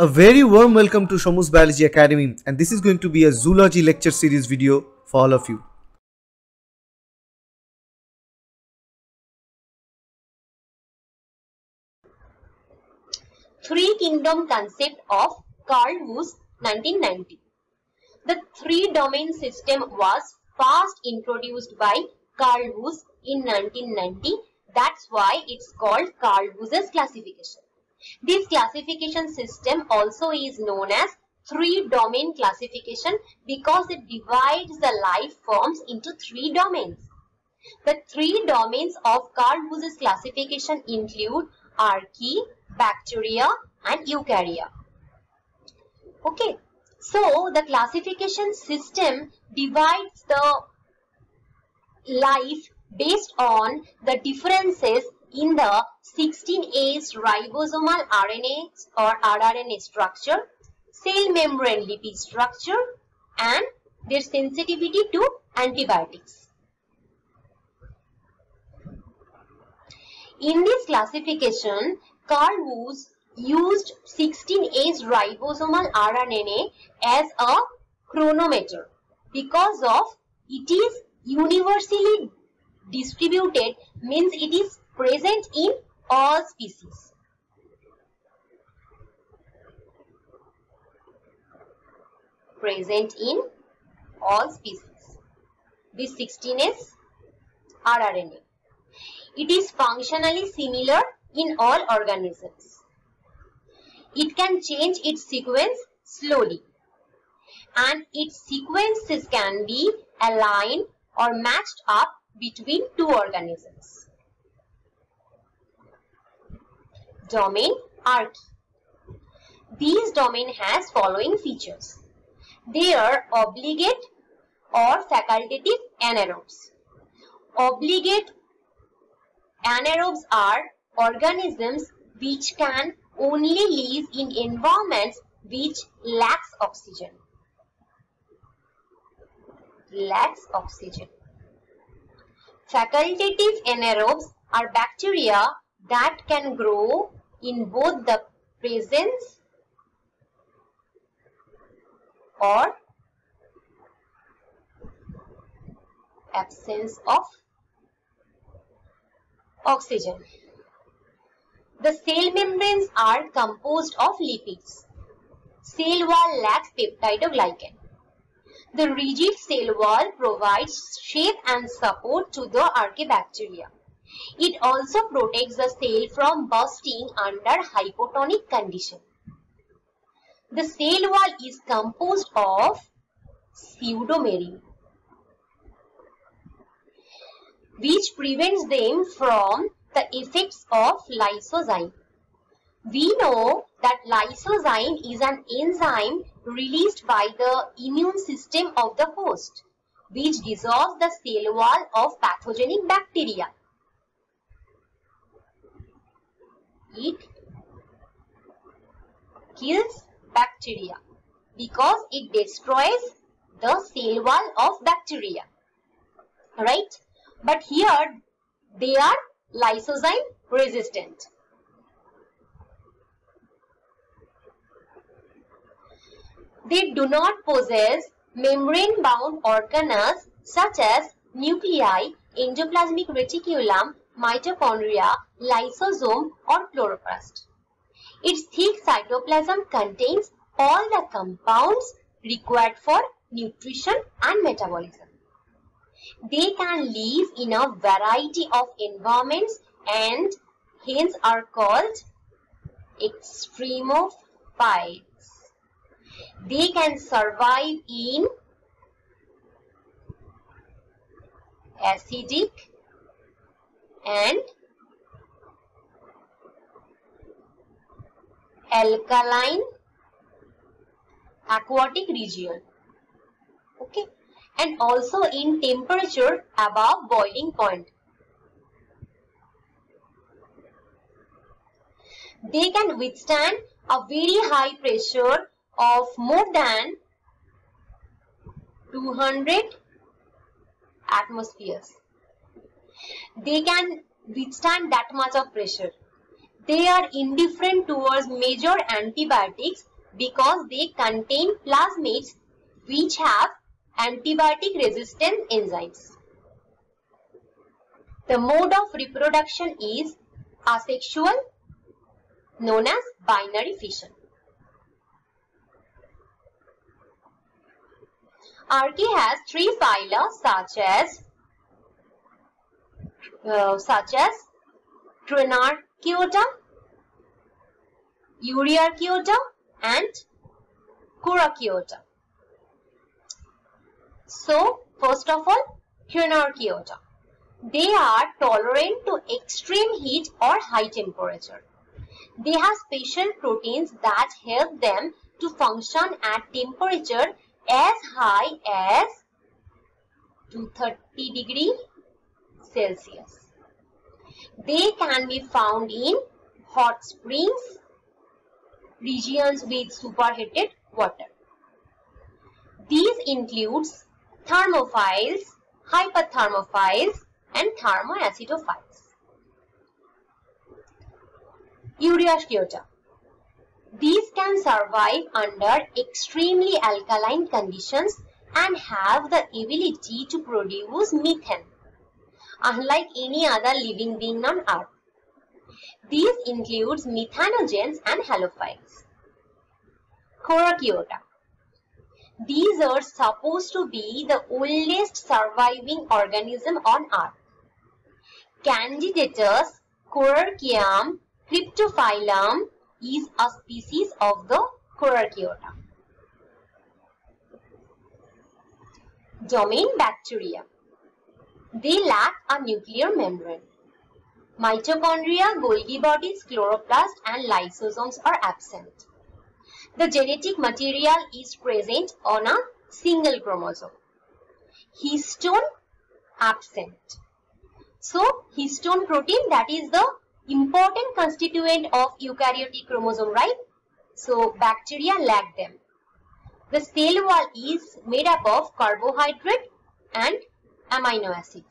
A very warm welcome to Shomu's Biology Academy and this is going to be a zoology lecture series video for all of you. Three Kingdom concept of Carl Woese 1990. The three domain system was first introduced by Carl Woese in 1990. That's why it's called Carl Woese's classification. This classification system also is known as three domain classification because it divides the life forms into three domains. The three domains of Carl Woese's classification include archaea, bacteria and eukarya. Okay, so the classification system divides the life based on the differences in the 16S ribosomal RNA or rRNA structure, cell membrane lipid structure and their sensitivity to antibiotics. In this classification, Carl Woese used 16S ribosomal RNA as a chronometer because of it is universally distributed means it is present in all species. Present in all species. This 16S rRNA. It is functionally similar in all organisms. It can change its sequence slowly and its sequences can be aligned or matched up between two organisms. Domain archaea. These domain has following features. They are obligate or facultative anaerobes. Obligate anaerobes are organisms which can only live in environments which lacks oxygen. Lacks oxygen. Facultative anaerobes are bacteria that can grow in both the presence or absence of oxygen. The cell membranes are composed of lipids. Cell wall lacks peptidoglycan. The rigid cell wall provides shape and support to the archaebacteria. It also protects the cell from bursting under hypotonic condition. The cell wall is composed of pseudomurein which prevents them from the effects of lysozyme. We know that lysozyme is an enzyme released by the immune system of the host which dissolves the cell wall of pathogenic bacteria. It kills bacteria because it destroys the cell wall of bacteria. Right? But here they are lysozyme resistant. They do not possess membrane-bound organelles such as nuclei, endoplasmic reticulum, mitochondria, lysosome or chloroplast. Its thick cytoplasm contains all the compounds required for nutrition and metabolism. They can live in a variety of environments and hence are called extremophiles. They can survive in acidic and alkaline aquatic region. Okay. And also in temperature above boiling point. They can withstand a very high pressure of more than 200 atmospheres. They can withstand that much of pressure. They are indifferent towards major antibiotics because they contain plasmids which have antibiotic resistant enzymes. The mode of reproduction is asexual known as binary fission. Archaea has three phyla such as uh, such as Crenarchaeota, Euryarchaeota and Korarchaeota. So, first of all, Crenarchaeota. They are tolerant to extreme heat or high temperature. They have special proteins that help them to function at temperature as high as 230 degree Celsius. They can be found in hot springs, regions with superheated water. These includes thermophiles, hyperthermophiles and thermoacidophiles. Euryarchaeota. These can survive under extremely alkaline conditions and have the ability to produce methane, unlike any other living being on Earth. These includes methanogens and halophiles. Korarchaeota. These are supposed to be the oldest surviving organism on Earth. Candidatus Korarchaeum cryptofilum is a species of the Korarchaeota. Domain bacteria. They lack a nuclear membrane. Mitochondria, Golgi bodies, chloroplast and lysosomes are absent. The genetic material is present on a single chromosome. Histone absent. So, histone protein that is the important constituent of eukaryotic chromosome, right? So, bacteria lack them. The cell wall is made up of carbohydrate and amino acid.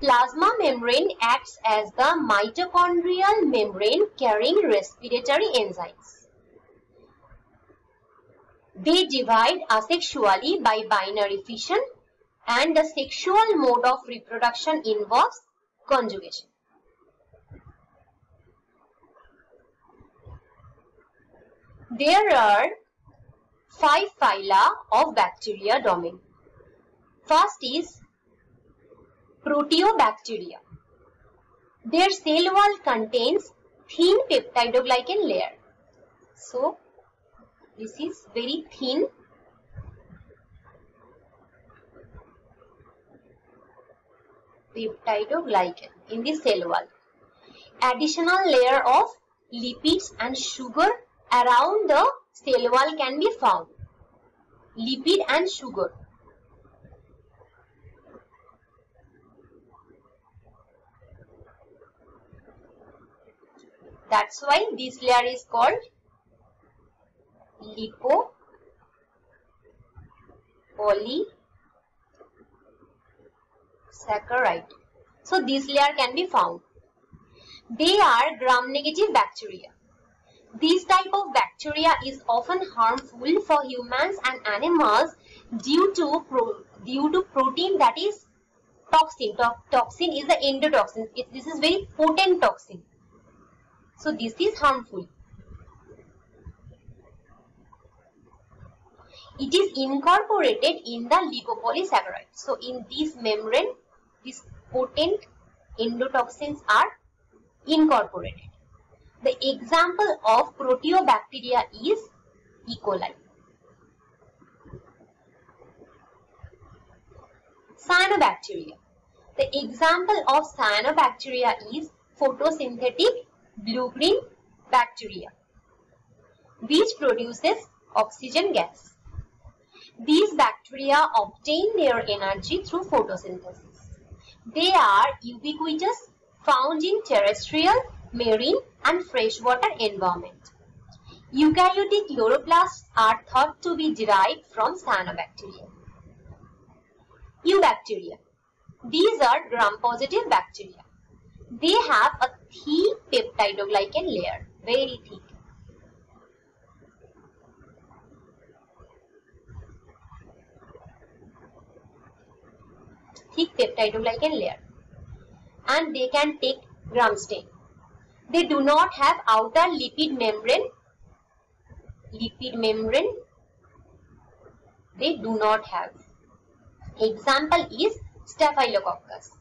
Plasma membrane acts as the mitochondrial membrane carrying respiratory enzymes. They divide asexually by binary fission and the sexual mode of reproduction involves conjugation. There are five phyla of bacteria domain. First is Proteobacteria. Their cell wall contains thin peptidoglycan layer. So, this is very thin peptidoglycan in the cell wall. Additional layer of lipids and sugar around the cell wall can be found. Lipid and sugar. That's why this layer is called lipo polysaccharide. So this layer can be found. They are gram-negative bacteria. This type of bacteria is often harmful for humans and animals due to due to protein that is toxin. To, toxin is the endotoxin. It, this is very potent toxin. So this is harmful. It is incorporated in the lipopolysaccharide. So in this membrane, these potent endotoxins are incorporated. The example of proteobacteria is E. coli. Cyanobacteria. The example of cyanobacteria is photosynthetic blue-green bacteria, which produces oxygen gas. These bacteria obtain their energy through photosynthesis. They are ubiquitous, found in terrestrial, marine and freshwater environment. Eukaryotic chloroplasts are thought to be derived from cyanobacteria. Eubacteria. These are gram-positive bacteria. They have a thick peptidoglycan layer, very thick. Thick peptidoglycan layer. And they can take gram stain. They do not have outer lipid membrane. Lipid membrane they do not have. Example is Staphylococcus.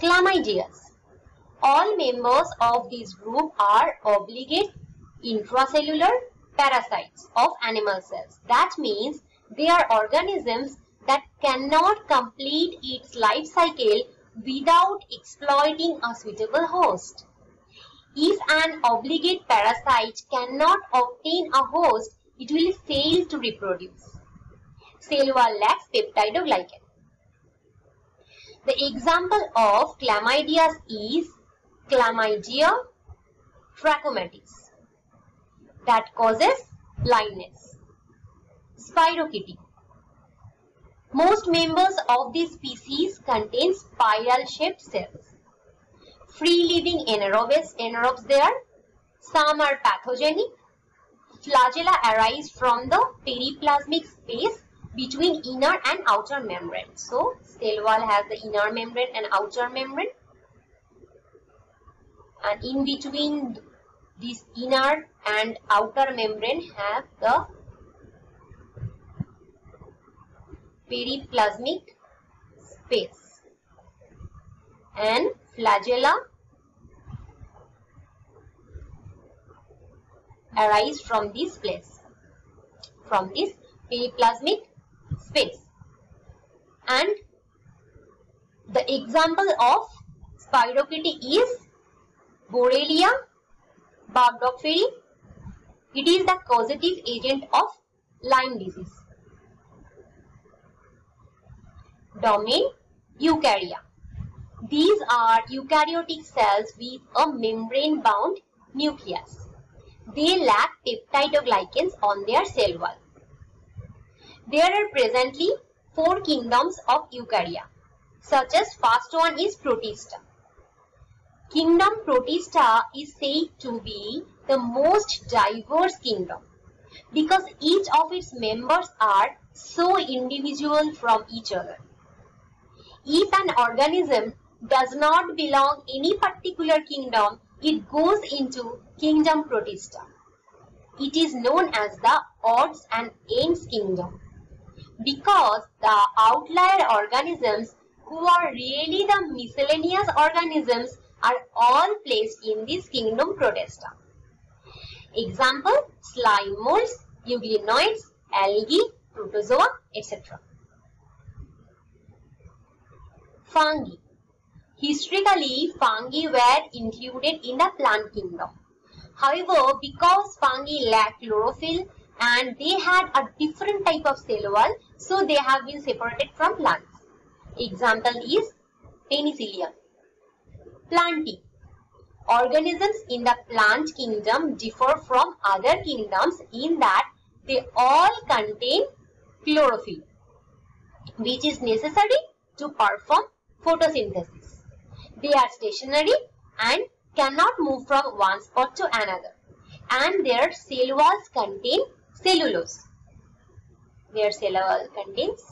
Chlamydias. All members of this group are obligate intracellular parasites of animal cells. That means they are organisms that cannot complete its life cycle without exploiting a suitable host. If an obligate parasite cannot obtain a host, it will fail to reproduce. Cell wall lacks peptidoglycan. The example of chlamydia is chlamydia trachomatis that causes blindness. Spirochete. Most members of this species contain spiral shaped cells. Free living anaerobes, anaerobes there. Some are pathogenic. Flagella arise from the periplasmic space between inner and outer membrane. So, cell wall has the inner membrane and outer membrane. And in between this inner and outer membrane have the periplasmic space and flagella arise from this place from this periplasmic space. And the example of spirochete is Borrelia burgdorferi it is the causative agent of Lyme disease. Domain eukarya. These are eukaryotic cells with a membrane bound nucleus. They lack peptidoglycans on their cell wall. There are presently four kingdoms of eukarya, such as first one is Protista. Kingdom Protista is said to be the most diverse kingdom because each of its members are so individual from each other. If an organism does not belong any particular kingdom, it goes into kingdom protista. It is known as the odds and ends kingdom because the outlier organisms who are really the miscellaneous organisms are all placed in this kingdom protista. Example, slime molds, euglenoids, algae, protozoa, etc. Fungi Historically, fungi were included in the plant kingdom. However, because fungi lack chlorophyll and they had a different type of cell wall, so they have been separated from plants. Example is Penicillium. Plantae. Organisms in the plant kingdom differ from other kingdoms in that they all contain chlorophyll, which is necessary to perform photosynthesis. They are stationary and cannot move from one spot to another. And their cell walls contain cellulose. Their cell wall contains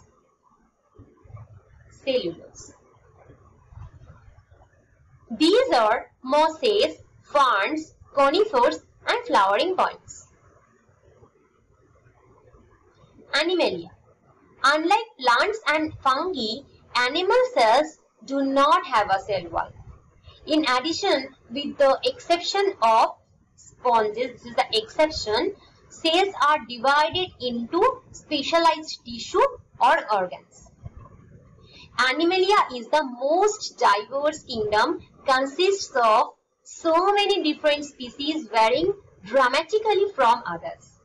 cellulose. These are mosses, ferns, conifers and flowering points. Animalia. Unlike plants and fungi, animal cells do not have a cell wall. In addition, with the exception of sponges, this is the exception, cells are divided into specialized tissue or organs. Animalia is the most diverse kingdom, consists of so many different species varying dramatically from others.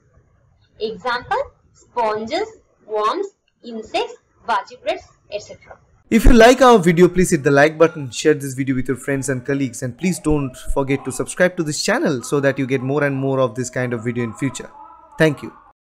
Example, sponges, worms, insects, vertebrates, etc. If you like our video, please hit the like button, share this video with your friends and colleagues and please don't forget to subscribe to this channel so that you get more and more of this kind of video in future. Thank you.